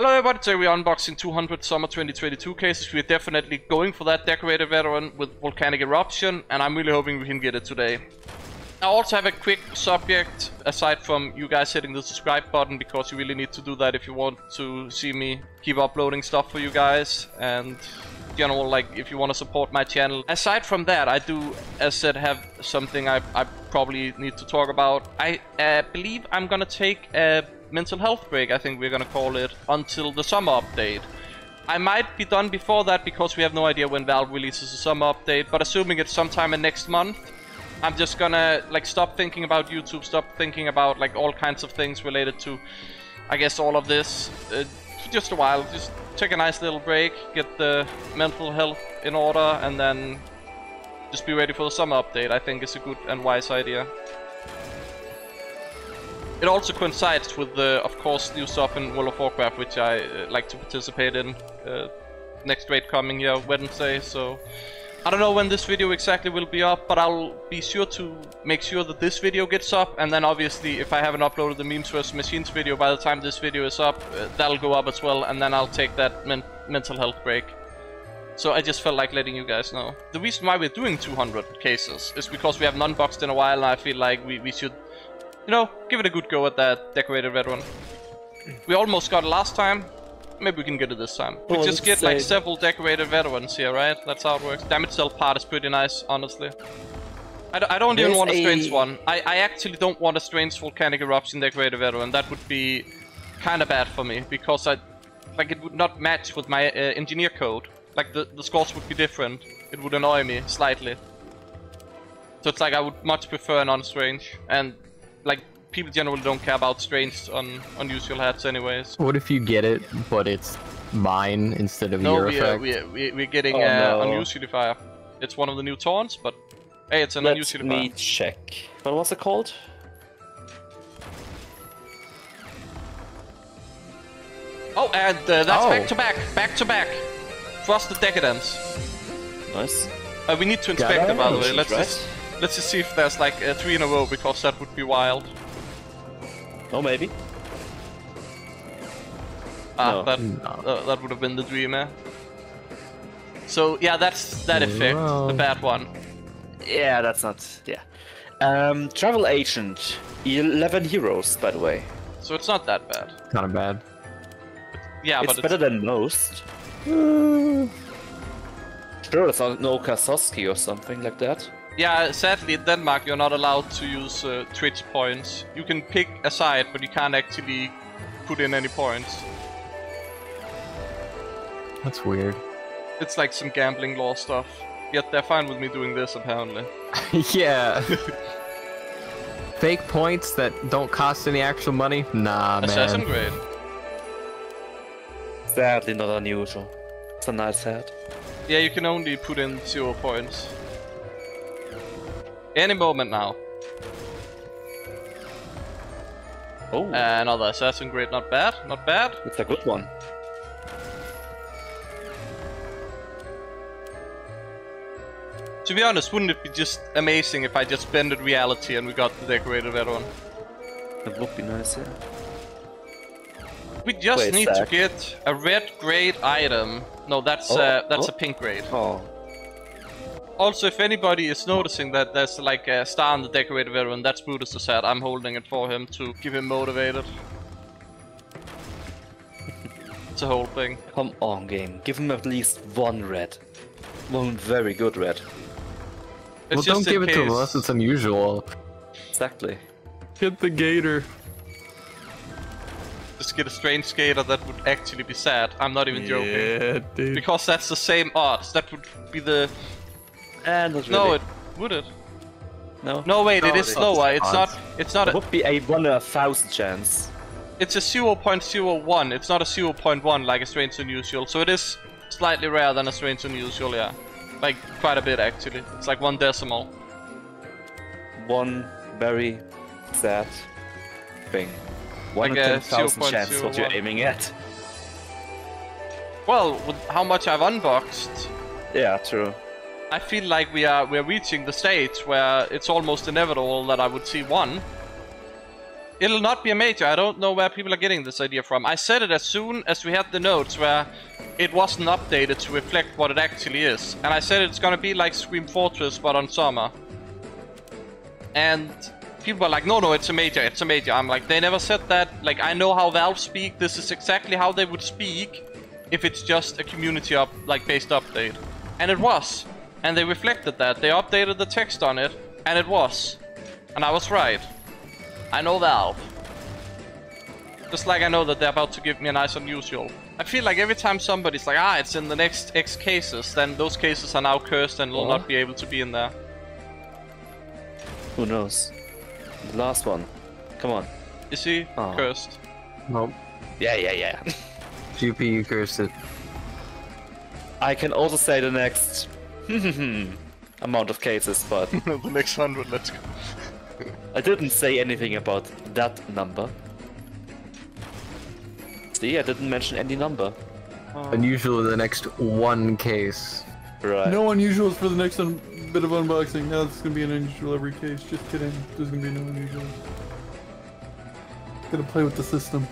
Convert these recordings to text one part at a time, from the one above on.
Hello everybody, today we're unboxing 200 Summer 2022 cases. We're definitely going for that Decorated Veteran with Volcanic Eruption, and I'm really hoping we can get it today. I also have a quick subject, aside from you guys hitting the subscribe button, because you really need to do that if you want to see me keep uploading stuff for you guys, and general, like, if you want to support my channel. Aside from that, I do, as said, have something I, I probably need to talk about. I uh, believe I'm gonna take a mental health break, I think we're gonna call it, until the summer update. I might be done before that because we have no idea when Valve releases the summer update, but assuming it's sometime in next month, I'm just gonna like stop thinking about YouTube, stop thinking about like all kinds of things related to, I guess, all of this. Uh, just a while, just take a nice little break, get the mental health in order, and then just be ready for the summer update. I think is a good and wise idea. It also coincides with the, of course, new stuff in World of Warcraft, which I uh, like to participate in. Uh, next raid coming here Wednesday, so I don't know when this video exactly will be up, but I'll be sure to make sure that this video gets up, and then obviously if I haven't uploaded the Memes vs Machines video by the time this video is up, uh, that'll go up as well, and then I'll take that men mental health break. So I just felt like letting you guys know. The reason why we're doing 200 cases is because we haven't unboxed in a while, and I feel like we, we should you know, give it a good go at that decorated red one. We almost got it last time. Maybe we can get it this time. We well, just get like several decorated veterans here, right? That's how it works. Damage cell part is pretty nice, honestly. I d I don't even want a strange one. I, I actually don't want a strange volcanic eruption decorated veteran. That would be kind of bad for me because I, like, it would not match with my uh, engineer code. Like the the scores would be different. It would annoy me slightly. So it's like I would much prefer non-strange and like people generally don't care about strange on unusual hats anyways. What if you get it, but it's mine instead of no, your we, effect? No, we, we're getting oh, uh, no. Unusualifier. It's one of the new taunts, but hey, it's an Let unusual me check. What was it called? Oh, and uh, that's oh. back to back, back to back. Frosted Decadence. Nice. Uh, we need to inspect it, by the way. Let's right? just Let's just see if there's like uh, three in a row, because that would be wild. Oh, maybe. Ah, no. that, no. Uh, that would have been the dream, eh? So, yeah, that's that effect, the bad one. Yeah, that's not... yeah. Um, Travel Agent, 11 heroes, by the way. So it's not that bad. Kind of bad. Yeah, it's but it's... better than most. sure, it's not no Kasoski or something like that. Yeah, sadly in Denmark you're not allowed to use uh, Twitch points. You can pick a side, but you can't actually put in any points. That's weird. It's like some gambling law stuff. Yet they're fine with me doing this, apparently. yeah. Fake points that don't cost any actual money? Nah, man. Assassin grade. Sadly not unusual. It's a nice hat. Yeah, you can only put in zero points. Any moment now. Oh. Another assassin grade, not bad, not bad. It's a good one. To be honest, wouldn't it be just amazing if I just bended reality and we got the decorated veteran? That would be nice, yeah. We just Wait, need to get a red grade item. No, that's oh, uh, that's oh. a pink grade. Oh. Also, if anybody is noticing that there's like a star on the decorated veteran, that's Brutus the set. I'm holding it for him to keep him motivated. it's a whole thing. Come on, game. Give him at least one red. One very good red. It's well, don't give it to him unless it's unusual. Exactly. Hit the gator. Just get a strange skater that would actually be sad. I'm not even yeah, joking. Dude. Because that's the same odds. That would be the Eh, and really... No, it would it. No. No, wait, no, it is slower. It's not. It's not. It would be a one in a thousand chance. It's a 0.01. It's not a 0.1 like a strange unusual. So it is slightly rarer than a strange unusual. Yeah, like quite a bit actually. It's like one decimal. One very sad thing. One like in ten thousand chance. What you're aiming at? Well, with how much I've unboxed. Yeah, true. I feel like we are we're reaching the stage where it's almost inevitable that I would see one. it'll not be a major. I don't know where people are getting this idea from. I said it as soon as we had the notes where it wasn't updated to reflect what it actually is. And I said it's gonna be like Scream Fortress but on summer. And people were like, no, no, it's a major, it's a major. I'm like, they never said that. Like, I know how Valve speak. This is exactly how they would speak if it's just a community up, like, based update. And it was. And they reflected that. They updated the text on it, and it was. And I was right. I know Valve. Just like I know that they're about to give me a nice unusual. I feel like every time somebody's like, ah, it's in the next X cases, then those cases are now cursed and will not be able to be in there. Who knows? The last one. Come on. Is he Oh. cursed? Nope. Yeah, yeah, yeah. GPU cursed it. I can also say the next amount of cases, but the next hundred, let's go. I didn't say anything about that number. See, I didn't mention any number. Uh, unusual the next one case. Right. No unusuals for the next un- bit of unboxing. Now it's gonna be an unusual every case. Just kidding. There's gonna be no unusuals. Gonna play with the system.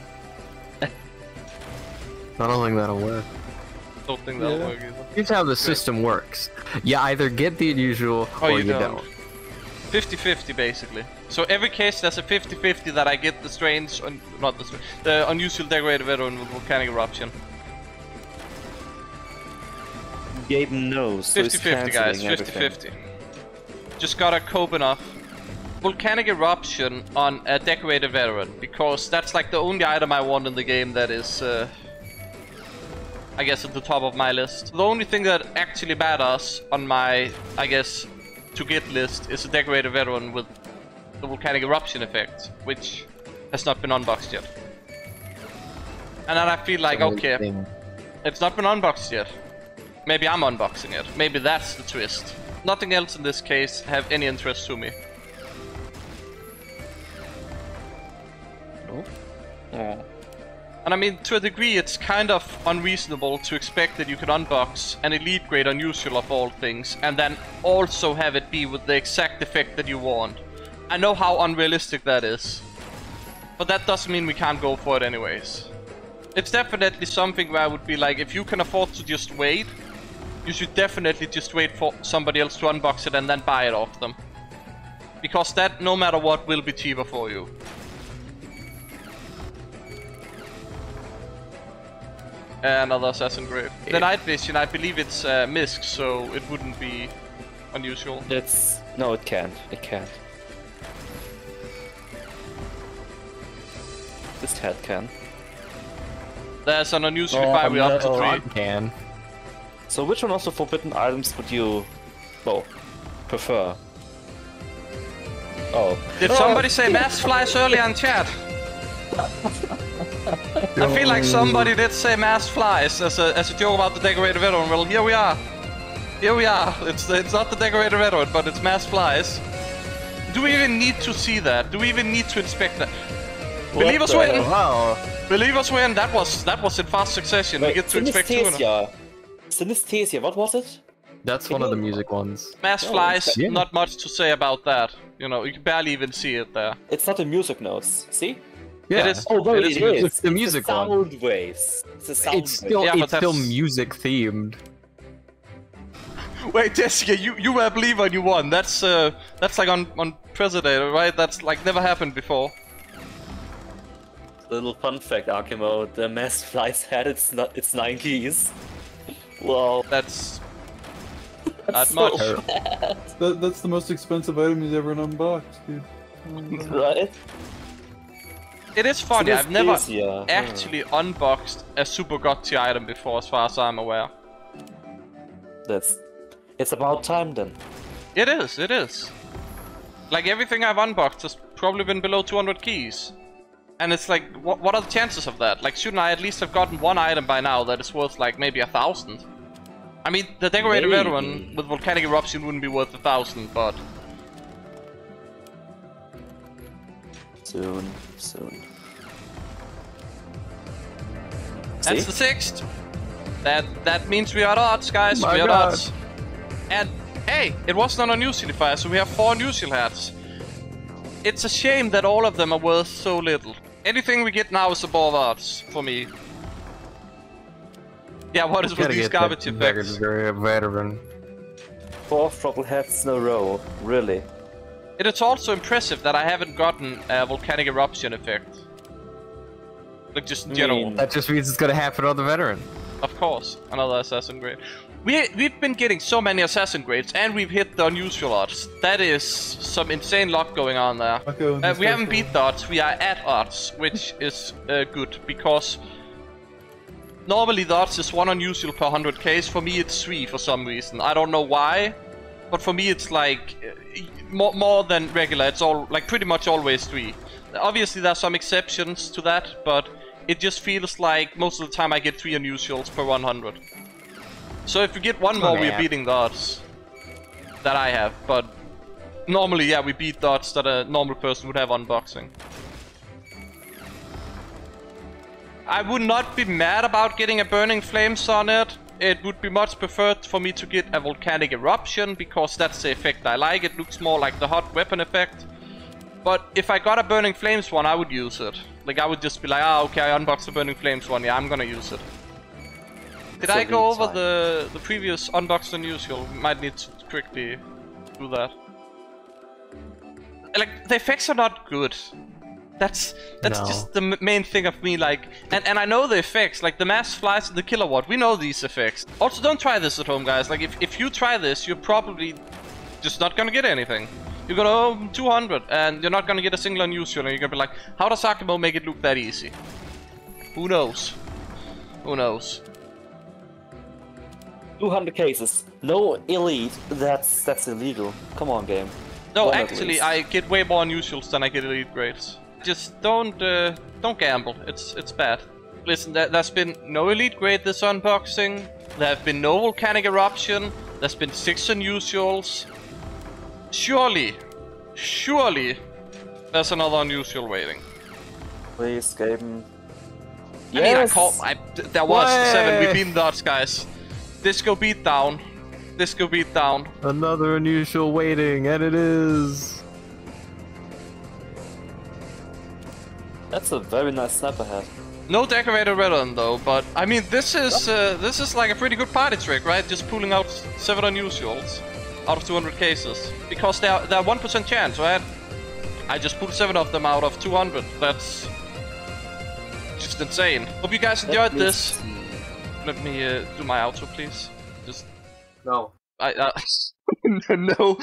I don't think that'll work. Don't think that'll Yeah. work either. Here's how the system works. You either get the unusual Oh, or you you, don't. don't. 50-50 basically. So every case there's a 50-50 that I get the strange, un not the strange, the unusual decorated veteran with volcanic eruption. Gaben knows. so he's 50-50 guys, 50-50. Just gotta cope enough. Volcanic eruption on a decorated veteran, because that's like the only item I want in the game that is, uh, I guess, at the top of my list. The only thing that actually matters on my, I guess, to get list is a decorated veteran with the volcanic eruption effect, which has not been unboxed yet. And then I feel like, okay, Thing. it's not been unboxed yet. Maybe I'm unboxing it. Maybe that's the twist. Nothing else in this case have any interest to me. Oh. And I mean, to a degree, it's kind of unreasonable to expect that you can unbox an elite grade unusual of all things, and then also have it be with the exact effect that you want. I know how unrealistic that is. But that doesn't mean we can't go for it anyways. It's definitely something where I would be like, if you can afford to just wait, you should definitely just wait for somebody else to unbox it and then buy it off them. Because that, no matter what, will be cheaper for you. Another assassin grade. The night vision, I believe it's uh, misc, so it wouldn't be unusual. It's no, it can't. It can't. This head can. There's an unusual Oh, fire we up to no. three. Frog can. So which one of the forbidden items would you, well, prefer? Oh. Did somebody say mass flies earlier in chat? I feel like somebody did say mass flies as a, as a joke about the decorated veteran. Well, here we are. Here we are. It's it's not the decorated veteran, but it's mass flies. Do we even need to see that? Do we even need to inspect that? Believe us when. Wow. Believe us when. That was that was in fast succession. we Wait, get to inspect two. in a- synesthesia. Synesthesia, what was it? That's one of the music ones. Mass Oh, flies. yeah. Not much to say about that. You know, you can barely even see it there. It's not the music notes. See? Yeah. It is. Oh, well, it it is is. music. It's the music a one. waves. It's a sound It's still Yeah, but it's still music themed. Wait, Jessica, you you were a believer and you won. That's uh that's like on on Predator, right? That's like never happened before. Little fun fact, Archimo, the mass flies head, it's not, it's nine keys. Wow. That's not so much. That, that's the most expensive item he's ever unboxed, dude. My God. Right? It is funny. I've never Synesthesia. Hmm. actually unboxed a super gotcha item before, as far as I'm aware. That's. It's about time then. It is. It is. Like everything I've unboxed has probably been below 200 keys. And it's like, what, what are the chances of that? Like, shouldn't I at least have gotten one item by now that is worth like maybe a thousand? I mean, the decorated Maybe. veteran with volcanic eruption wouldn't be worth a thousand, but Soon, soon. that's See? the sixth. That that means we are odds, guys. Oh my we are God. odds. And hey, it wasn't on a new fire, so we have four new seal hats. it's a shame that all of them are worth so little. Anything we get now is above odds for me. Yeah, what is with Gotta these garbage that effects? veteran. Four throttle hats in a row, really. It is also impressive that I haven't gotten a volcanic eruption effect. Like just general. mean- That just means it's gonna happen on the veteran. Of course, another assassin grade. We we've been getting so many assassin grades, and we've hit the unusual odds. That is some insane luck going on there. Echo, Uh, we haven't beat the odds. We are at odds, which is uh, good because normally the odds is one unusual per 100 Ks. For me, it's three for some reason. I don't know why, but for me, it's like uh, more more than regular. It's all like pretty much always three. Obviously, there are some exceptions to that, but it just feels like most of the time I get three unusuals per 100. So if we get one more, we're beating the odds that I have. But normally, yeah, we beat the odds that a normal person would have unboxing. I would not be mad about getting a burning flames on it. It would be much preferred for me to get a volcanic eruption because that's the effect I like. It looks more like the hot weapon effect. But if I got a burning flames one, I would use it. Like I would just be like, ah, okay, I unboxed the burning flames one. Yeah, I'm gonna use it. Did I go over time. the the previous unboxed unusual? Might need to quickly do that. Like the effects are not good. That's that's No. just the m- main thing of me. Like, and and I know the effects. Like the mass flies and the kilowatt. We know these effects. Also, don't try this at home, guys. Like if if you try this, you're probably just not gonna get anything. You're gonna oh, um, 200, and you're not gonna get a single unusual, and you're gonna be like, how does Archimo make it look that easy? Who knows? Who knows? 200 cases. No elite. That's that's illegal. Come on, game. No, One actually. I get way more unusuals than I get elite grades. Just don't uh, don't gamble. It's it's bad. Listen, there, there's been no elite grade this unboxing. There have been no volcanic eruption. There's been six unusuals. Surely, surely, there's another unusual waiting. Please, game. I mean, I call, I, there was Way! seven. We beat the odds, guys. Disco beat down. Disco beat down. Another unusual waiting, and it is. That's a very nice sniper hat. No decorated veteran though, but I mean this is uh, this is like a pretty good party trick, right? Just pulling out seven unusuals out of 200 cases because they're they're one percent chance, right? I just pulled seven of them out of 200. That's just insane. Hope you guys enjoyed Let this. see. Let me uh, do my outro, please. Just No. I uh, no.